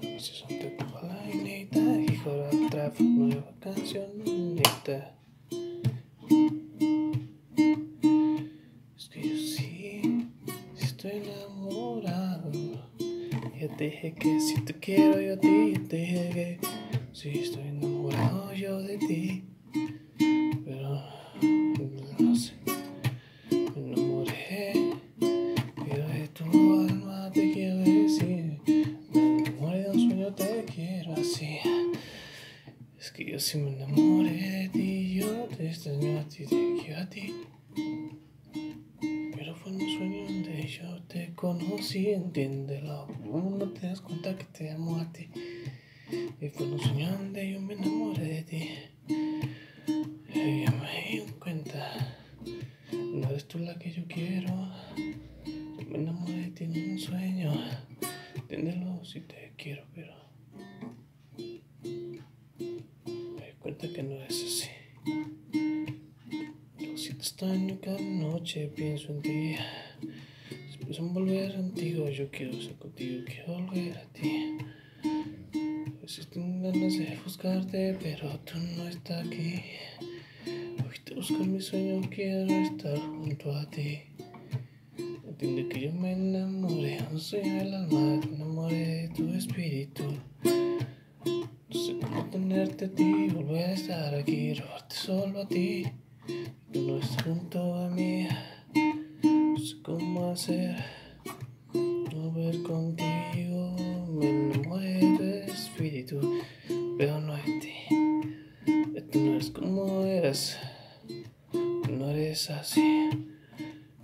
voces son de tu vainita y ahora otra nueva canción bonita. Es que yo sí, estoy enamorado. Ya te dije que si te quiero yo a ti, te yo sí me enamoré de ti, yo te extraño a ti, te quiero a ti. Pero fue un sueño donde yo te conocí, entiéndelo. No te das cuenta que te amo a ti. Y fue un sueño donde yo me enamoré de ti. Y ya me di cuenta. No eres tú la que yo quiero. Yo me enamoré de ti en un sueño. Entiéndelo si te quiero, pero. Cuenta que no es así. Yo si te extraño cada noche, pienso en ti. Pienso en volver contigo, yo quiero ser contigo, quiero volver a ti. Tengo ganas de buscarte, pero tú no estás aquí. Hoy te busco en mi sueño, quiero estar junto a ti. Entiende que yo me enamoré, no soy el alma, me enamoré de tu espíritu. No tenerte a ti, volver a estar aquí, robarte solo a ti. Tú no estás junto a mí, no sé cómo hacer. Volver contigo, me enamoré de tu espíritu, pero no en ti. Tú no eres como eras, no eres así.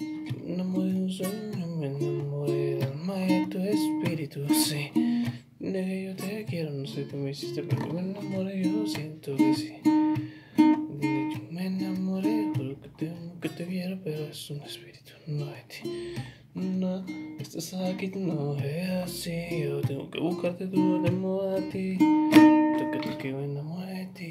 Me enamoré de un sueño, me enamoré del alma de tu espíritu, sí. De que yo te quiero, no sé qué me hiciste, pero me enamoré, yo siento que sí. De yo me enamoré, juro que te que te quiero, pero es un espíritu, no de ti. No, estás aquí, no es así. Yo tengo que buscarte, tú te a ti. Tú que, que me enamoré de ti.